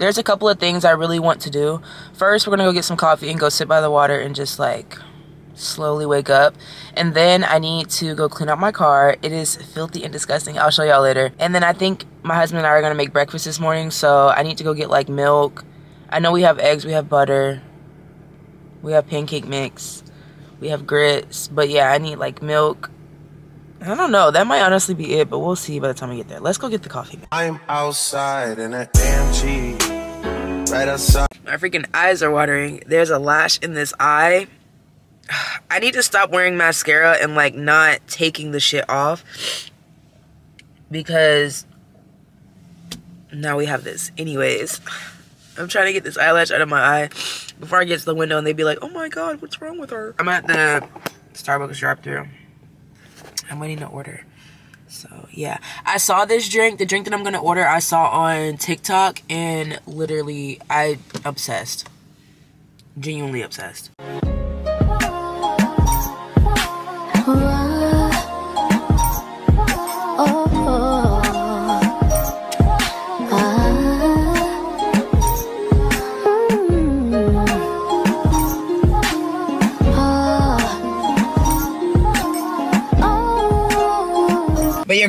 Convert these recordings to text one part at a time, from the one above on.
There's a couple of things I really want to do. First, we're gonna go get some coffee and go sit by the water and just like slowly wake up. And then I need to go clean out my car. It is filthy and disgusting. I'll show y'all later. And then I think my husband and I are gonna make breakfast this morning. So I need to go get like milk. I know we have eggs, we have butter, we have pancake mix, we have grits. But yeah, I need like milk. I don't know. That might honestly be it, but we'll see by the time we get there. Let's go get the coffee. I'm outside in a damn cheese. Right outside. My freaking eyes are watering. There's a lash in this eye. I need to stop wearing mascara and like not taking the shit off because now we have this. Anyways, I'm trying to get this eyelash out of my eye before I get to the window and they'd be like, oh my god, what's wrong with her? I'm at the Starbucks drive through. I'm waiting to order. So yeah, I saw this drink, the drink that I'm gonna order, I saw on TikTok and literally I obsessed. Genuinely obsessed.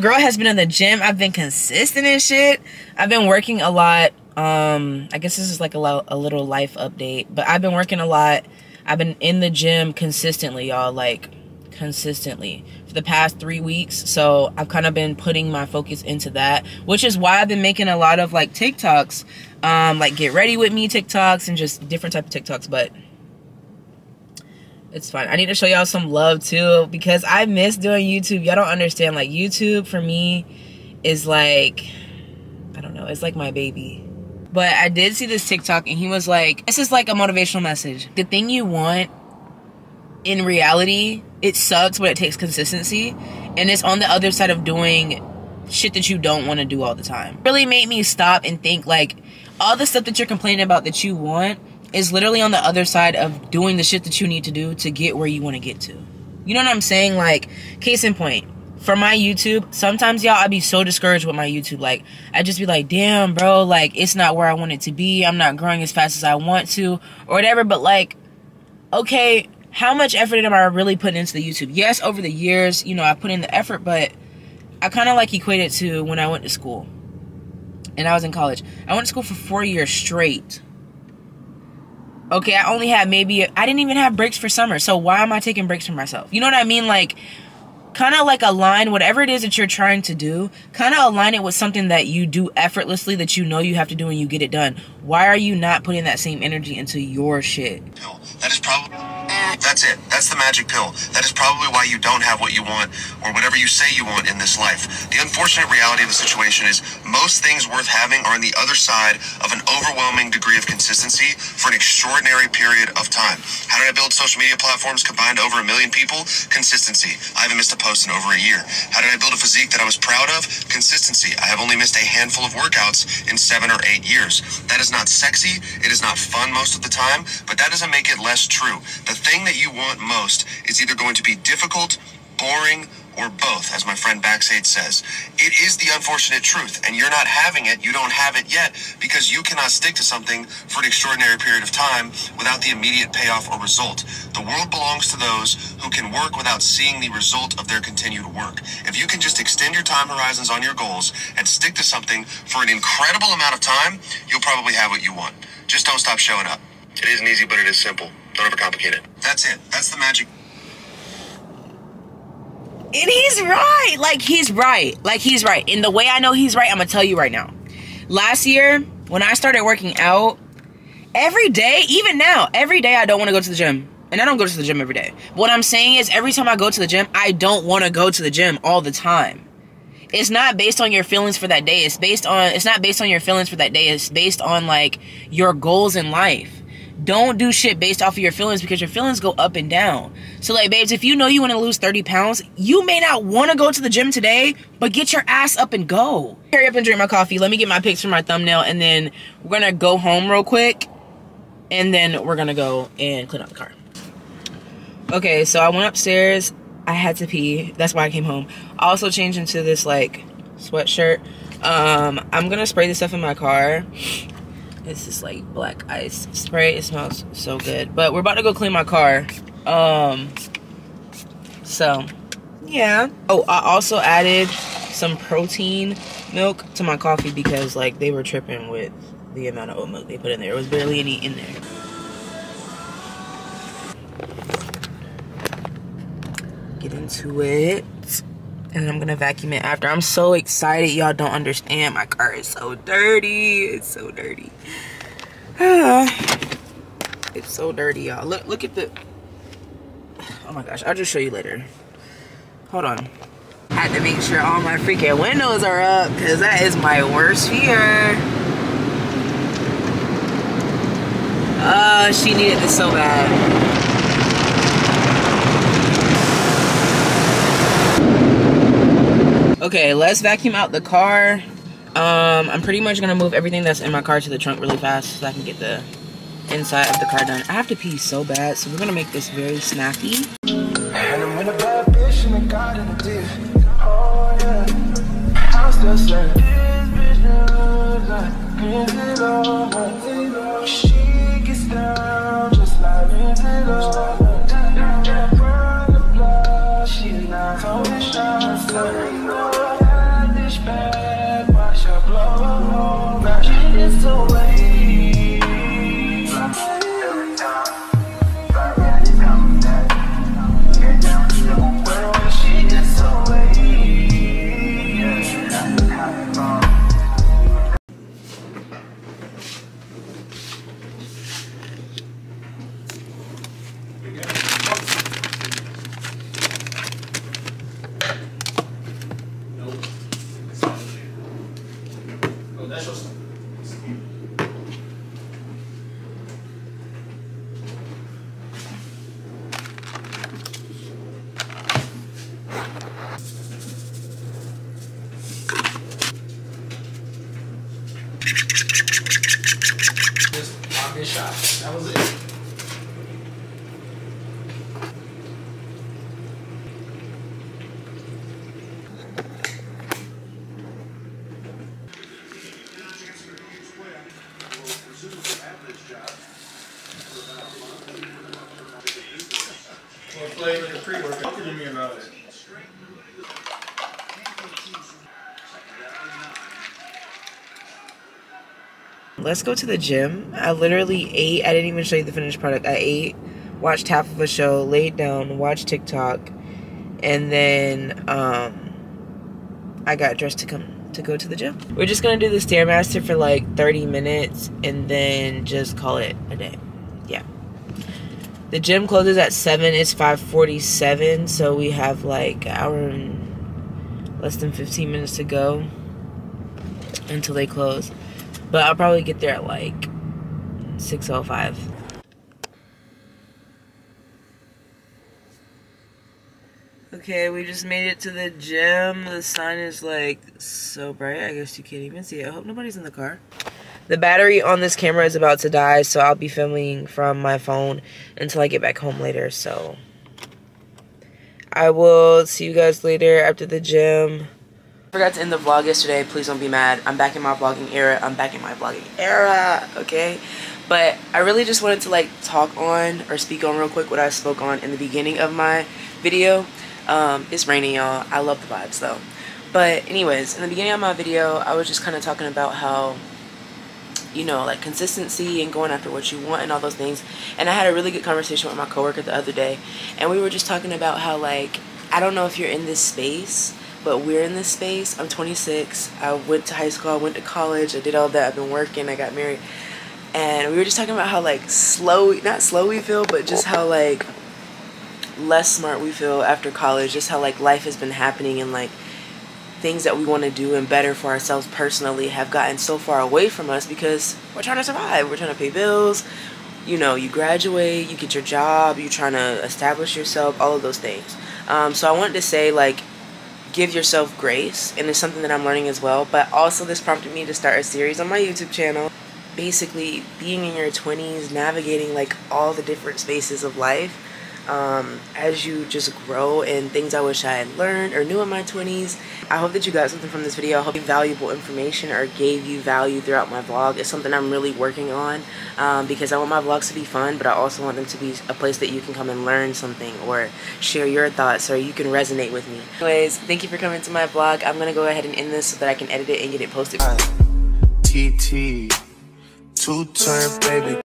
Girl has been in the gym. I've been consistent and shit. I've been working a lot. Um, I guess this is like a, lo- a little life update. But I've been working a lot. I've been in the gym consistently, y'all. Like consistently for the past three weeks. So I've kind of been putting my focus into that, which is why I've been making a lot of like TikToks, um, like get ready with me TikToks and just different type of TikToks. But it's fine. I need to show y'all some love too because I miss doing YouTube. Y'all don't understand. Like YouTube for me is like I don't know, it's like my baby. But I did see this TikTok and he was like, this is like a motivational message. The thing you want in reality, it sucks, but it takes consistency. And it's on the other side of doing shit that you don't want to do all the time. Really made me stop and think like all the stuff that you're complaining about that you want is literally on the other side of doing the shit that you need to do to get where you want to get to. You know what I'm saying? Like, case in point, for my YouTube, sometimes y'all, I'd be so discouraged with my YouTube. Like, I'd just be like, damn, bro, like, it's not where I want it to be. I'm not growing as fast as I want to, or whatever. But, like, okay, how much effort am I really putting into the YouTube? Yes, over the years, you know, I put in the effort, but I kind of like equate it to when I went to school and I was in college. I went to school for four years straight Okay, I only had maybe I didn't even have breaks for summer. So why am I taking breaks for myself? You know what I mean? Like kind of like align whatever it is that you're trying to do, kind of align it with something that you do effortlessly that you know you have to do and you get it done. Why are you not putting that same energy into your shit? That is probably that's it. That's the magic pill. That is probably why you don't have what you want or whatever you say you want in this life. The unfortunate reality of the situation is most things worth having are on the other side of an overwhelming degree of consistency for an extraordinary period of time. How did I build social media platforms combined over a million people? Consistency. I haven't missed a post in over a year. How did I build a physique that I was proud of? Consistency. I have only missed a handful of workouts in seven or eight years. That is not sexy. It is not fun most of the time, but that doesn't make it less true. The thing that you want most is either going to be difficult, boring, or both, as my friend Backstage says. It is the unfortunate truth, and you're not having it, you don't have it yet, because you cannot stick to something for an extraordinary period of time without the immediate payoff or result. The world belongs to those who can work without seeing the result of their continued work. If you can just extend your time horizons on your goals and stick to something for an incredible amount of time, you'll probably have what you want. Just don't stop showing up. It isn't easy, but it is simple. Don't overcomplicate it. That's it. That's the magic. And he's right. Like he's right. Like he's right. And the way I know he's right, I'm gonna tell you right now. Last year, when I started working out, every day, even now, every day I don't want to go to the gym. And I don't go to the gym every day. What I'm saying is every time I go to the gym, I don't want to go to the gym all the time. It's not based on your feelings for that day. It's based on it's not based on your feelings for that day. It's based on like your goals in life don't do shit based off of your feelings because your feelings go up and down. So, like, babes, if you know you want to lose 30 pounds, you may not want to go to the gym today, but get your ass up and go. Hurry up and drink my coffee. Let me get my pics for my thumbnail, and then we're gonna go home real quick, and then we're gonna go and clean out the car. Okay, so I went upstairs. I had to pee. That's why I came home. I also changed into this, like, sweatshirt. Um, I'm gonna spray this stuff in my car It's just like black ice spray. It smells so good. But we're about to go clean my car. Um, so yeah. Oh, I also added some protein milk to my coffee because like they were tripping with the amount of oat milk they put in there. It was barely any in there. Get into it. And I'm gonna vacuum it after. I'm so excited. Y'all don't understand. My car is so dirty. It's so dirty. it's so dirty, y'all. Look look at the Oh my gosh, I'll just show you later. Hold on. I had to make sure all my freaking windows are up because that is my worst fear. Uh, she needed this so bad. Okay, let's vacuum out the car. Um, I'm pretty much gonna move everything that's in my car to the trunk really fast so I can get the inside of the car done. I have to pee so bad, so we're gonna make this very snappy. She Just lock and shot. That was it. Let's go to the gym. I literally ate. I didn't even show you the finished product. I ate, watched half of a show, laid down, watched TikTok, and then um, I got dressed to come to go to the gym. We're just gonna do the stairmaster for like 30 minutes and then just call it a day. Yeah. The gym closes at seven. It's 5:47, so we have like an hour and less than 15 minutes to go until they close. But I'll probably get there at like 6.05. Okay, we just made it to the gym. The sun is like so bright. I guess you can't even see it. I hope nobody's in the car. The battery on this camera is about to die, so I'll be filming from my phone until I get back home later. So I will see you guys later after the gym forgot to end the vlog yesterday. Please don't be mad. I'm back in my vlogging era. I'm back in my vlogging era, okay? But I really just wanted to like talk on or speak on real quick what I spoke on in the beginning of my video. Um, it's raining, y'all. I love the vibes though. But anyways, in the beginning of my video, I was just kind of talking about how you know, like consistency and going after what you want and all those things. And I had a really good conversation with my coworker the other day, and we were just talking about how like I don't know if you're in this space but we're in this space. I'm 26. I went to high school. I went to college. I did all that. I've been working. I got married. And we were just talking about how like slow, not slow we feel, but just how like less smart we feel after college. Just how like life has been happening and like things that we want to do and better for ourselves personally have gotten so far away from us because we're trying to survive. We're trying to pay bills. You know, you graduate, you get your job, you're trying to establish yourself, all of those things. Um, so I wanted to say like give yourself grace and it's something that I'm learning as well but also this prompted me to start a series on my YouTube channel. Basically being in your 20s navigating like all the different spaces of life um, as you just grow and things I wish I had learned or knew in my 20s. I hope that you got something from this video. I hope you valuable information or gave you value throughout my vlog. It's something I'm really working on um, because I want my vlogs to be fun, but I also want them to be a place that you can come and learn something or share your thoughts or you can resonate with me. Anyways, thank you for coming to my vlog. I'm going to go ahead and end this so that I can edit it and get it posted. TT, two turn baby.